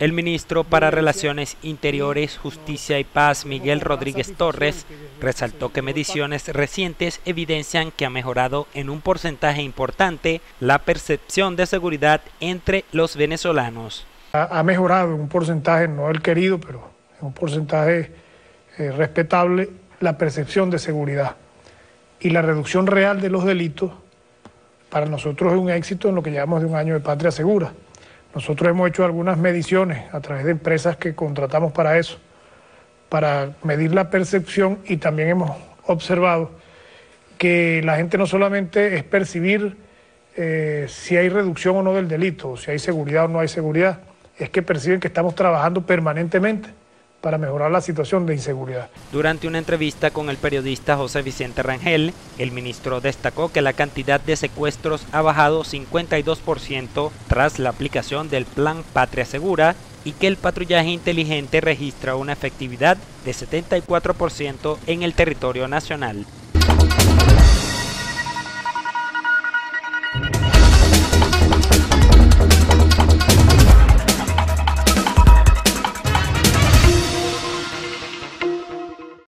El ministro para Relaciones Interiores, Justicia y Paz, Miguel Rodríguez Torres, resaltó que mediciones recientes evidencian que ha mejorado en un porcentaje importante la percepción de seguridad entre los venezolanos. Ha mejorado en un porcentaje, no el querido, pero en un porcentaje eh, respetable, la percepción de seguridad. Y la reducción real de los delitos para nosotros es un éxito en lo que llamamos de un año de patria segura. Nosotros hemos hecho algunas mediciones a través de empresas que contratamos para eso, para medir la percepción y también hemos observado que la gente no solamente es percibir eh, si hay reducción o no del delito, si hay seguridad o no hay seguridad, es que perciben que estamos trabajando permanentemente para mejorar la situación de inseguridad. Durante una entrevista con el periodista José Vicente Rangel, el ministro destacó que la cantidad de secuestros ha bajado 52% tras la aplicación del Plan Patria Segura y que el patrullaje inteligente registra una efectividad de 74% en el territorio nacional.